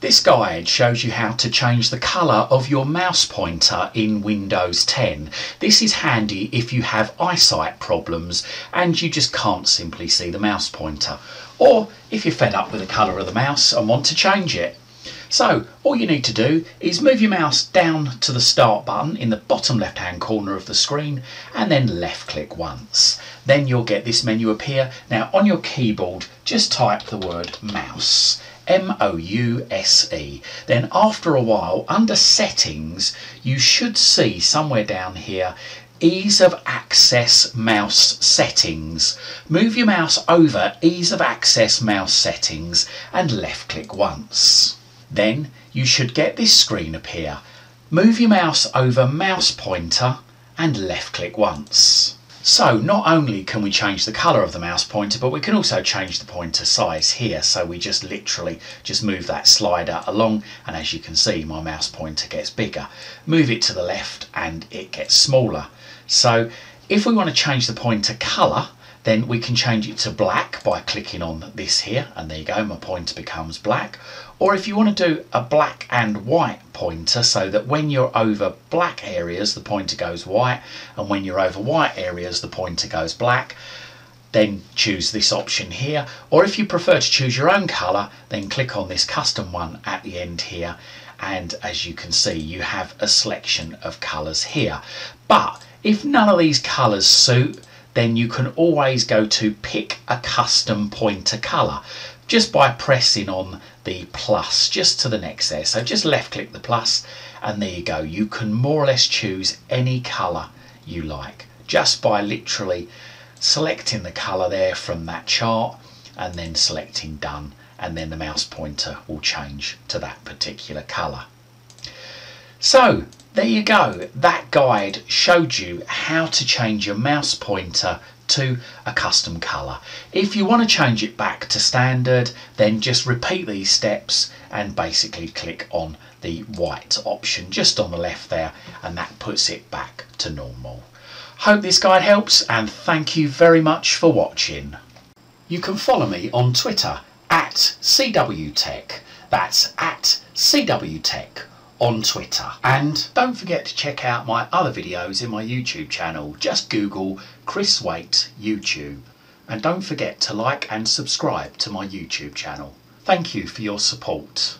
This guide shows you how to change the colour of your mouse pointer in Windows 10. This is handy if you have eyesight problems and you just can't simply see the mouse pointer. Or if you're fed up with the colour of the mouse and want to change it. So all you need to do is move your mouse down to the start button in the bottom left hand corner of the screen and then left click once. Then you'll get this menu appear. Now on your keyboard just type the word mouse M-O-U-S-E. Then after a while, under settings, you should see somewhere down here ease of access mouse settings. Move your mouse over ease of access mouse settings and left click once. Then you should get this screen appear. Move your mouse over mouse pointer and left click once. So not only can we change the colour of the mouse pointer, but we can also change the pointer size here. So we just literally just move that slider along and as you can see, my mouse pointer gets bigger. Move it to the left and it gets smaller. So if we want to change the pointer colour, then we can change it to black by clicking on this here and there you go my pointer becomes black. Or if you want to do a black and white pointer so that when you're over black areas the pointer goes white and when you're over white areas the pointer goes black then choose this option here. Or if you prefer to choose your own colour then click on this custom one at the end here and as you can see you have a selection of colours here. But if none of these colours suit then you can always go to pick a custom pointer colour just by pressing on the plus just to the next there. So just left click the plus and there you go. You can more or less choose any colour you like just by literally selecting the colour there from that chart and then selecting done and then the mouse pointer will change to that particular colour. So there you go. That guide showed you how to change your mouse pointer to a custom colour. If you want to change it back to standard, then just repeat these steps and basically click on the white option just on the left there and that puts it back to normal. Hope this guide helps and thank you very much for watching. You can follow me on Twitter at CWTech. That's at CWTech on Twitter. And don't forget to check out my other videos in my YouTube channel. Just Google Chris Waite YouTube. And don't forget to like and subscribe to my YouTube channel. Thank you for your support.